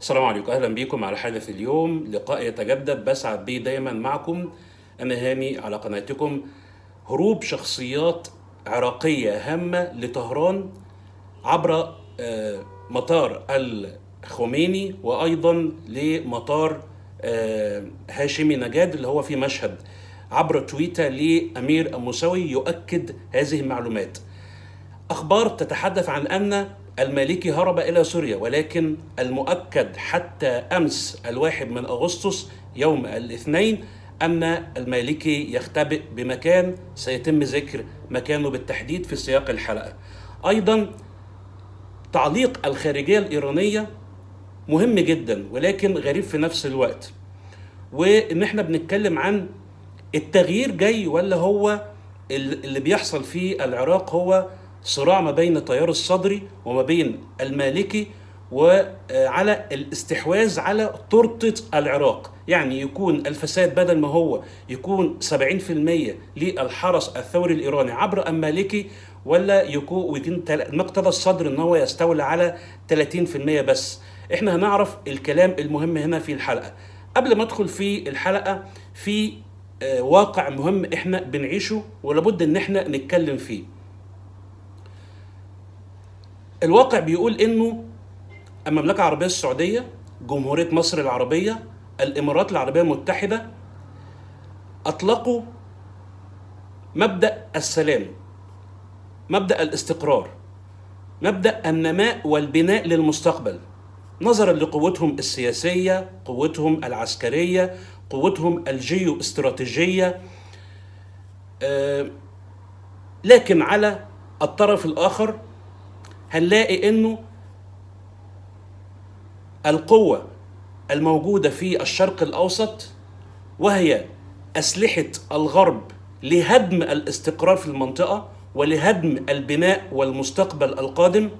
السلام عليكم. أهلا بكم على حدث اليوم. لقاء يتجدد. بسعد بيه دايما معكم. أنا هاني على قناتكم. هروب شخصيات عراقية هامة لطهران عبر آه، مطار الخميني وأيضا لمطار آه، هاشمي نجاد اللي هو في مشهد. عبر تويتر لأمير الموسوي يؤكد هذه المعلومات. أخبار تتحدث عن أن المالكي هرب إلى سوريا ولكن المؤكد حتى أمس الواحد من أغسطس يوم الاثنين أن المالكي يختبئ بمكان سيتم ذكر مكانه بالتحديد في سياق الحلقة. أيضا تعليق الخارجية الإيرانية مهم جدا ولكن غريب في نفس الوقت. وإن إحنا بنتكلم عن التغيير جاي ولا هو اللي بيحصل في العراق هو صراع ما بين التيار الصدري وما بين المالكي وعلى الاستحواذ على تورتة العراق. يعني يكون الفساد بدل ما هو يكون 70% للحرس الثوري الإيراني عبر المالكي ولا يكون مقتضى الصدر إن هو يستولى على 30% بس. إحنا هنعرف الكلام المهم هنا في الحلقة. قبل ما أدخل في الحلقة في آه، واقع مهم إحنا بنعيشه ولابد إن إحنا نتكلم فيه. الواقع بيقول إنه المملكة العربية السعودية جمهورية مصر العربية الإمارات العربية المتحدة أطلقوا مبدأ السلام مبدأ الاستقرار مبدأ النماء والبناء للمستقبل نظرا لقوتهم السياسية قوتهم العسكرية قوتهم الجيو استراتيجيه آه، لكن على الطرف الآخر هنلاقي إنه القوة الموجودة في الشرق الأوسط وهي أسلحة الغرب لهدم الاستقرار في المنطقة ولهدم البناء والمستقبل القادم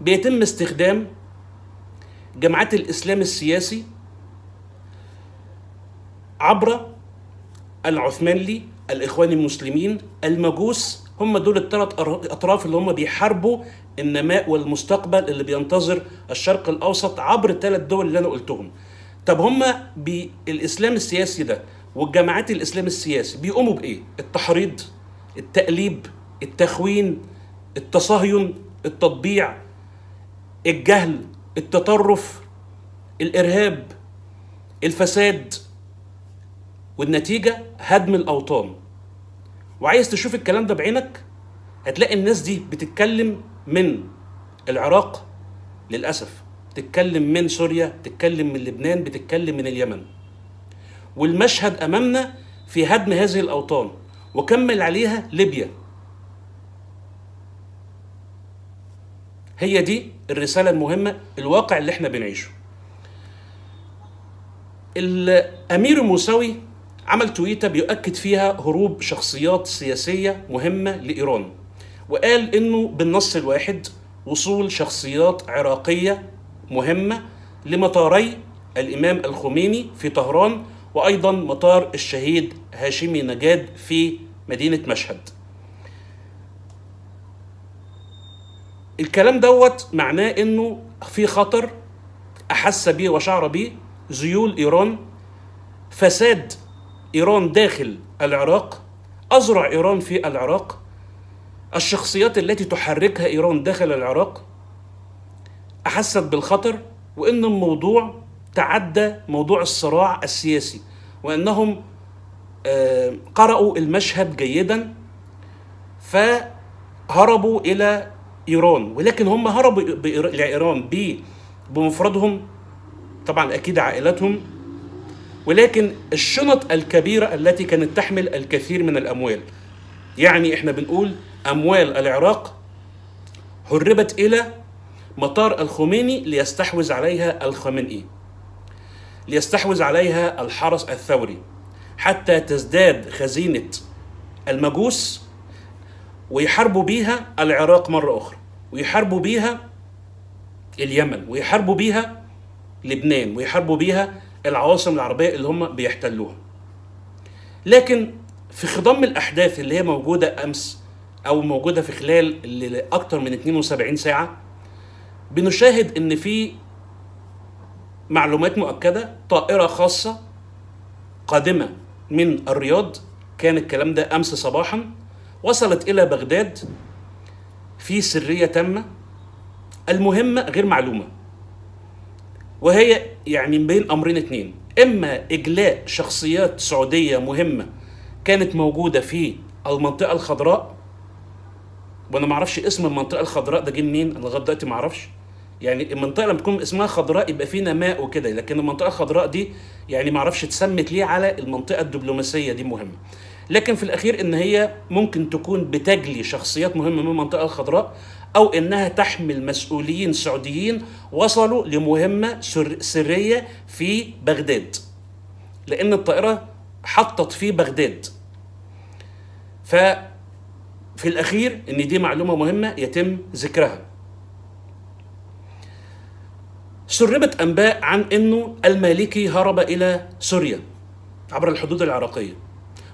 بيتم استخدام جماعات الإسلام السياسي عبر العثمانلي الإخوان المسلمين المجوس هم دول الثلاث أطراف اللي هم بيحاربوا النماء والمستقبل اللي بينتظر الشرق الأوسط عبر الثلاث دول اللي أنا قلتهم طب هم بالإسلام السياسي ده والجماعات الإسلام السياسي بيقوموا بإيه؟ التحريض التأليب التخوين التصهين التطبيع الجهل التطرف الإرهاب الفساد والنتيجة هدم الأوطان. وعايز تشوف الكلام ده بعينك؟ هتلاقي الناس دي بتتكلم من العراق للأسف تتكلم من سوريا تتكلم من لبنان بتتكلم من اليمن. والمشهد أمامنا في هدم هذه الأوطان وكمل عليها ليبيا. هي دي الرسالة المهمة الواقع اللي إحنا بنعيشه. الأمير الموسوي عمل تويتة بيؤكد فيها هروب شخصيات سياسية مهمة لإيران وقال إنه بالنص الواحد وصول شخصيات عراقية مهمة لمطاري الإمام الخميني في طهران وأيضا مطار الشهيد هاشمي نجاد في مدينة مشهد. الكلام دوت معناه إنه في خطر أحس به وشعر به ذيول إيران. فساد إيران داخل العراق أزرع إيران في العراق. الشخصيات التي تحركها إيران داخل العراق أحست بالخطر وإن الموضوع تعدى موضوع الصراع السياسي وإنهم آه، قرأوا المشهد جيدا فهربوا إلى إيران. ولكن هم هربوا لايران بمفردهم. طبعا أكيد عائلتهم ولكن الشنط الكبيرة التي كانت تحمل الكثير من الأموال. يعني إحنا بنقول أموال العراق هربت إلى مطار الخميني ليستحوذ عليها الخامنئي ليستحوذ عليها الحرس الثوري حتى تزداد خزينة المجوس ويحاربوا بيها العراق مرة أخرى ويحاربوا بيها اليمن ويحاربوا بيها لبنان ويحاربوا بيها العواصم العربية اللي هم بيحتلوها. لكن في خضم الأحداث اللي هي موجودة أمس أو موجودة في خلال اللي أكتر من 72 ساعة بنشاهد إن في معلومات مؤكدة طائرة خاصة قادمة من الرياض كان الكلام ده أمس صباحا وصلت إلى بغداد في سرية تامة. المهمه غير معلومة وهي يعني بين أمرين اتنين. إما إجلاء شخصيات سعودية مهمة كانت موجودة في المنطقة الخضراء وأنا ما أعرفش اسم المنطقة الخضراء ده جه منين أنا لغاية دلوقتي ما أعرفش. يعني المنطقة لما تكون اسمها خضراء يبقى فينا ماء وكده لكن المنطقة الخضراء دي يعني ما أعرفش اتسمت ليه على المنطقة الدبلوماسية دي مهمة. لكن في الأخير إن هي ممكن تكون بتجلي شخصيات مهمة من المنطقة الخضراء أو إنها تحمل مسؤولين سعوديين وصلوا لمهمة سر سرية في بغداد. لأن الطائرة حطت في بغداد. ف في الأخير إن دي معلومة مهمة يتم ذكرها. سربت أنباء عن إنه المالكي هرب إلى سوريا عبر الحدود العراقية.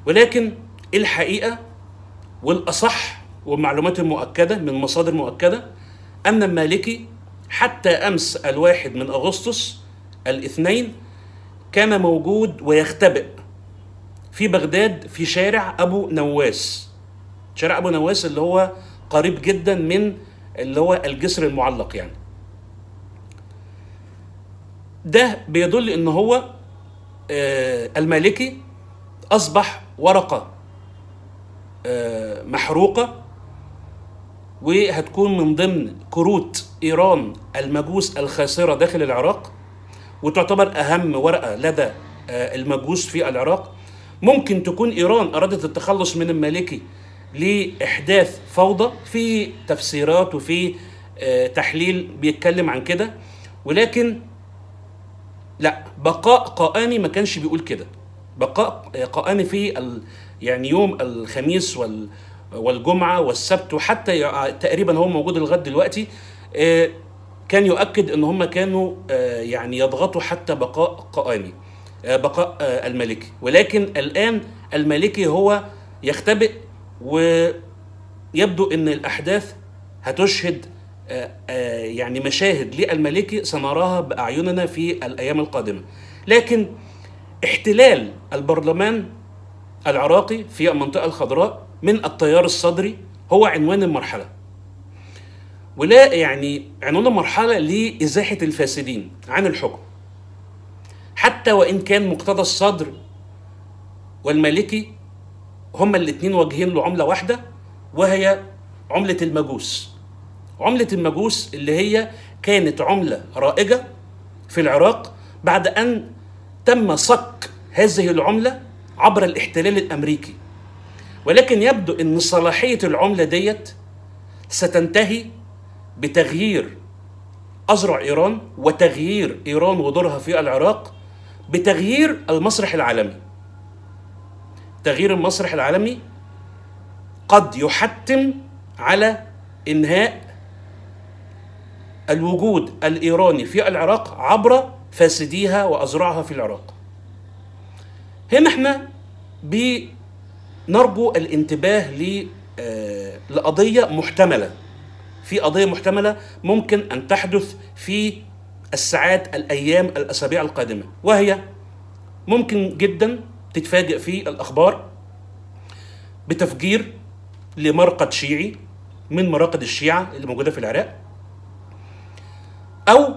ولكن الحقيقة والأصح والمعلومات المؤكده من مصادر مؤكدة أن المالكي حتى أمس الواحد من أغسطس الاثنين كان موجود ويختبئ في بغداد في شارع أبو نواس. شارع أبو نواس اللي هو قريب جدا من اللي هو الجسر المعلق يعني. ده بيدل إن هو آه، المالكي أصبح ورقة آه، محروقة وهتكون من ضمن كروت إيران المجوس الخاسرة داخل العراق وتعتبر أهم ورقة لدى آه، المجوس في العراق. ممكن تكون إيران ارادت التخلص من المالكي لإحداث فوضى في تفسيرات وفي آه، تحليل بيتكلم عن كده. ولكن لا بقاء قائمي ما كانش بيقول كده. بقاء قائمي في يعني يوم الخميس وال والجمعة والسبت وحتى يع- تقريبا هو موجود لغاية دلوقتي. آه، كان يؤكد إن هم كانوا آه، يعني يضغطوا حتى بقاء قائمي آه، بقاء آه، المالكي ولكن الآن المالكي هو يختبئ ويبدو إن الأحداث هتشهد آه، آه، يعني مشاهد للمالكي سنراها بأعيننا في الأيام القادمة. لكن احتلال البرلمان العراقي في المنطقة الخضراء من التيار الصدري هو عنوان المرحلة. ولا يعني عنوان المرحلة لإزاحة الفاسدين عن الحكم. حتى وإن كان مقتدى الصدر والمالكي هما الاثنين واجهين له عمله واحدة وهي عملة المجوس. عملة المجوس اللي هي كانت عملة رائجة في العراق بعد أن تم صك هذه العملة عبر الاحتلال الأمريكي. ولكن يبدو إن صلاحية العملة ديت ستنتهي بتغيير أزرع إيران وتغيير إيران ودورها في العراق بتغيير المسرح العالمي. تغيير المسرح العالمي قد يحتم على إنهاء الوجود الإيراني في العراق عبر فاسديها وأزرعها في العراق. هنا إحنا بنرجو الانتباه ل آه، لقضية محتملة. في قضية محتملة ممكن أن تحدث في الساعات الأيام الأسابيع القادمة وهي ممكن جدا تتفاجئ في الأخبار بتفجير لمرقد شيعي من مراقد الشيعة اللي موجودة في العراق أو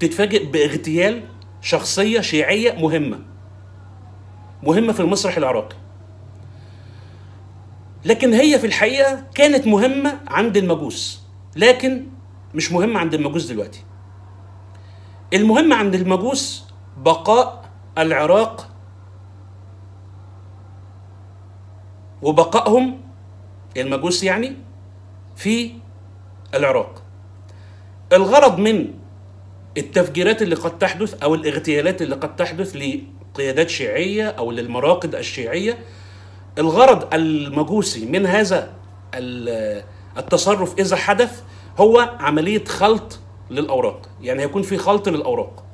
تتفاجئ باغتيال شخصية شيعية مهمة مهمة في المسرح العراقي. لكن هي في الحقيقة كانت مهمة عند المجوس. لكن مش مهمة عند المجوس دلوقتي. المهم عند المجوس بقاء العراق وبقائهم المجوس يعني في العراق. الغرض من التفجيرات اللي قد تحدث أو الاغتيالات اللي قد تحدث لقيادات شيعية أو للمراقد الشيعية الغرض المجوسي من هذا ال- التصرف إذا حدث هو عملية خلط للأوراق. يعني هيكون في خلط للأوراق.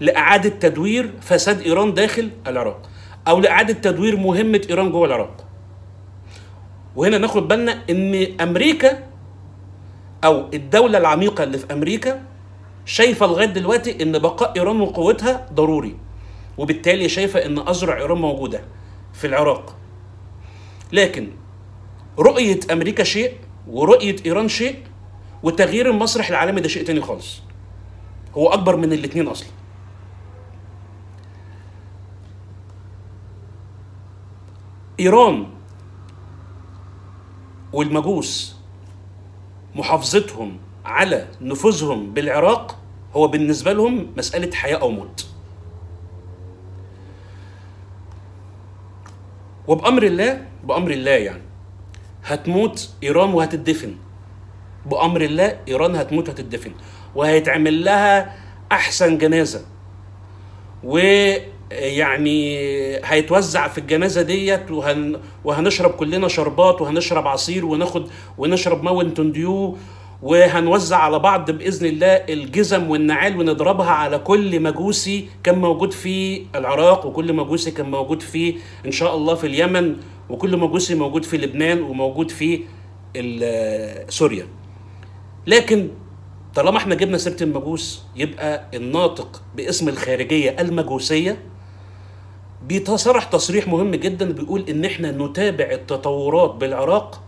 لإعادة تدوير فساد إيران داخل العراق أو لإعادة تدوير مهمة إيران جوه العراق. وهنا ناخد بالنا إن أمريكا أو الدولة العميقة اللي في أمريكا شايفة لغاية دلوقتي إن بقاء إيران وقوتها ضروري. وبالتالي شايفة إن اذرع إيران موجودة في العراق. لكن رؤية أمريكا شيء ورؤية إيران شيء وتغيير المسرح العالمي ده شيء تاني خالص. هو أكبر من الاثنين أصلا. إيران والمجوس محافظتهم على نفوذهم بالعراق هو بالنسبة لهم مسألة حياة أو موت. وبأمر الله بأمر الله يعني. هتموت إيران وهتدفن. بأمر الله إيران هتموت وهتدفن وهيتعمل لها أحسن جنازة. ويعني هيتوزع في الجنازة ديت وهن وهنشرب كلنا شربات وهنشرب عصير وناخد ونشرب ماونتن ديو وهنوزع على بعض بإذن الله الجزم والنعال ونضربها على كل مجوسي كان موجود في العراق وكل مجوسي كان موجود في إن شاء الله في اليمن وكل مجوسي موجود في لبنان وموجود في ال- سوريا. لكن طالما إحنا جبنا سيرة المجوس يبقى الناطق باسم الخارجية المجوسية بيتصرح تصريح مهم جدا بيقول إن إحنا نتابع التطورات بالعراق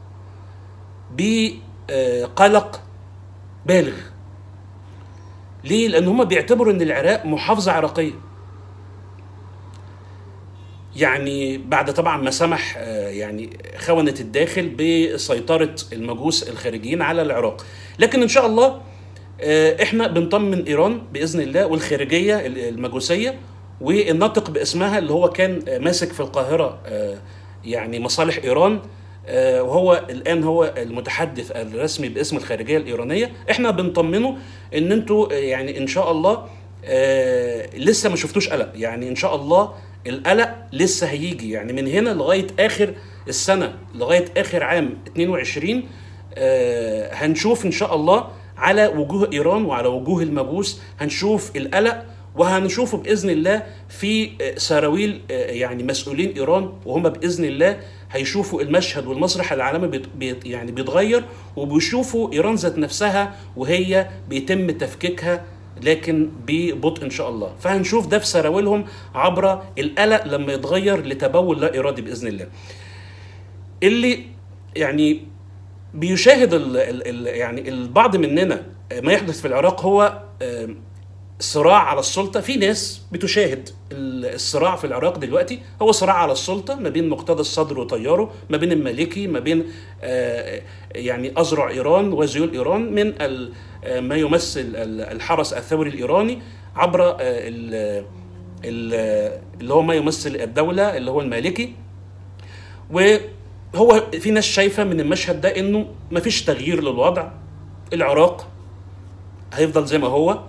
بقلق بالغ. ليه؟ لأن هم بيعتبروا إن العراق محافظة عراقية. يعني بعد طبعا ما سمح آه، يعني خونة الداخل بسيطرة المجوس الخارجيين على العراق. لكن إن شاء الله آه، إحنا بنطمن إيران بإذن الله والخارجية المجوسية والناطق باسمها اللي هو كان آه، ماسك في القاهرة آه، يعني مصالح إيران. آه، وهو الآن هو المتحدث الرسمي باسم الخارجية الإيرانية. إحنا بنطمنه إن أنتوا آه، يعني إن شاء الله آه، لسه ما شفتوش قلق. يعني إن شاء الله القلق لسه هيجي. يعني من هنا لغاية آخر السنة لغاية آخر عام 22 آه هنشوف إن شاء الله على وجوه إيران وعلى وجوه المجوس هنشوف القلق وهنشوفه بإذن الله في آه، سراويل آه، يعني مسؤولين إيران وهم بإذن الله هيشوفوا المشهد والمسرح العالمي بيت يعني بيتغير وبيشوفوا إيران ذات نفسها وهي بيتم تفكيكها لكن ببطء إن شاء الله. فهنشوف ده في سراويلهم عبر القلق لما يتغير لتبول لا إرادي بإذن الله. اللي يعني بيشاهد ال ال ال يعني البعض مننا ما يحدث في العراق هو صراع على السلطة. في ناس بتشاهد ال- الصراع في العراق دلوقتي. هو صراع على السلطة ما بين مقتدى الصدر وطياره ما بين المالكي ما بين آه، يعني أذرع إيران وذيول إيران من آه، ما يمثل ال- الحرس الثوري الإيراني عبر آه، ال- ال- اللي هو ما يمثل الدولة اللي هو المالكي وهو في ناس شايفة من المشهد ده إنه مفيش تغيير للوضع. العراق هيفضل زي ما هو.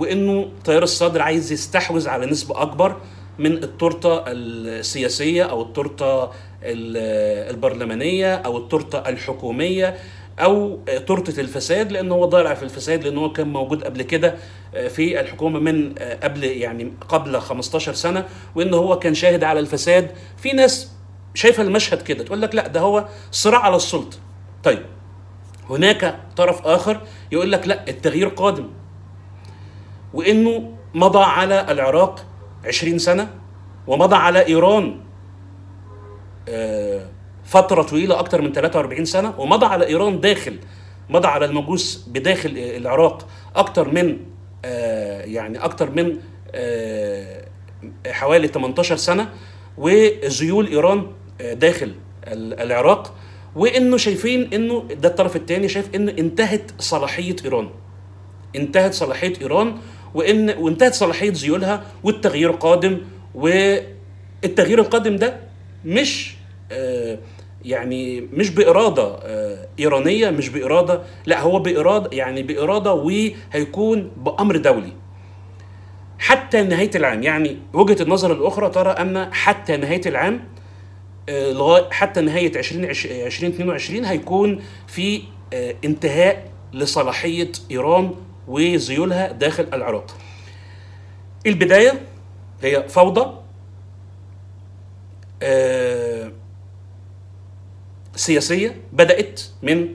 وإنه تيار الصدر عايز يستحوذ على نسبه أكبر من التورتة السياسية أو التورتة ال- البرلمانية أو التورتة الحكومية أو آه، تورتة الفساد لأن هو ضارع في الفساد لأن هو كان موجود قبل كده آه، في الحكومة من آه، قبل يعني قبل 15 سنة وإن هو كان شاهد على الفساد. في ناس شايفة المشهد كده تقول لك لا ده هو صراع على السلطة. طيب هناك طرف آخر يقول لك لا التغيير قادم. وإنه مضى على العراق 20 سنة ومضى على إيران آه، فترة طويلة أكثر من 43 سنة ومضى على إيران داخل مضى على المجوس بداخل العراق أكثر من آه، يعني أكثر من آه، حوالي 18 سنة وذيول إيران داخل ال- العراق. وإنه شايفين إنه ده الطرف الثاني شايف ان انتهت صلاحية إيران. انتهت صلاحية إيران وان وانتهت صلاحية ذيولها والتغيير قادم والتغيير القادم ده مش آه، يعني مش بإرادة آه، إيرانية مش بإرادة لا هو بإرادة يعني بإرادة وهيكون بأمر دولي. حتى نهاية العام يعني وجهة النظر الأخرى ترى أن حتى نهاية العام لغاية حتى نهاية 2022 هيكون في آه، انتهاء لصلاحية إيران وذيولها داخل العراق. البداية هي فوضى آه، سياسية بدأت من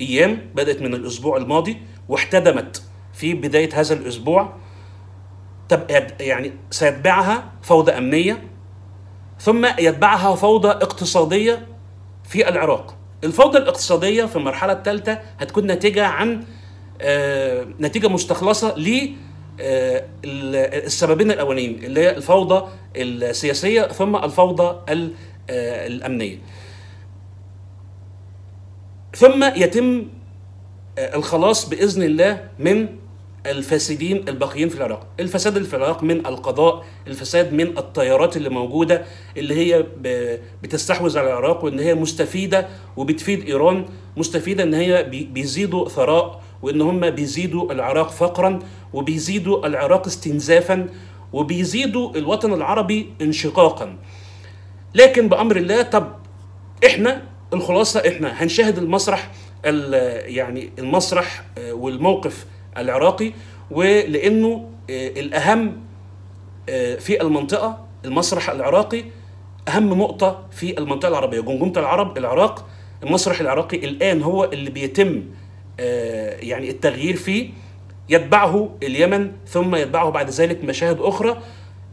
أيام بدأت من الأسبوع الماضي واحتدمت في بداية هذا الأسبوع يعني سيتبعها فوضى أمنية ثم يتبعها فوضى اقتصادية في العراق. الفوضى الاقتصادية في المرحلة الثالثة هتكون ناتجه عن آه، نتيجة مستخلصة ل آه، ال- السببين الأولين اللي هي الفوضى السياسية ثم الفوضى ال- آه، الأمنية. ثم يتم الخلاص بإذن الله من الفاسدين الباقيين في العراق، الفساد اللي في العراق من القضاء، الفساد من التيارات اللي موجودة اللي هي بتستحوذ على العراق وإن هي مستفيدة وبتفيد إيران، مستفيدة إن هي بي- بيزيدوا ثراء وإن هم بيزيدوا العراق فقرا وبيزيدوا العراق استنزافا وبيزيدوا الوطن العربي انشقاقا. لكن بأمر الله طب إحنا الخلاصة إحنا هنشاهد المسرح ال- يعني المسرح آه، والموقف العراقي ولأنه آه، الأهم آه، في المنطقة المسرح العراقي أهم نقطة في المنطقة العربية. جمجمة العرب العراق المسرح العراقي الآن هو اللي بيتم آه، يعني التغيير فيه. يتبعه اليمن ثم يتبعه بعد ذلك مشاهد أخرى.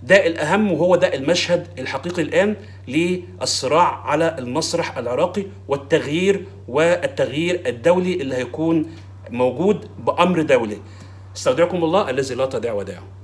ده الأهم وهو ده المشهد الحقيقي الآن للصراع على المسرح العراقي والتغيير والتغيير الدولي اللي هيكون موجود بأمر دولي. استودعكم الله الذي لا تضيع ودائعه.